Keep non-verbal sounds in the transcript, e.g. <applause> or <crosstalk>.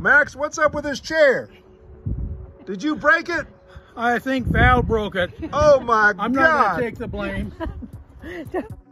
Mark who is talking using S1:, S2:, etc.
S1: Max, what's up with this chair? Did you break it?
S2: I think Val broke it.
S1: Oh my
S2: I'm
S1: God.
S2: not going to take the blame. <laughs>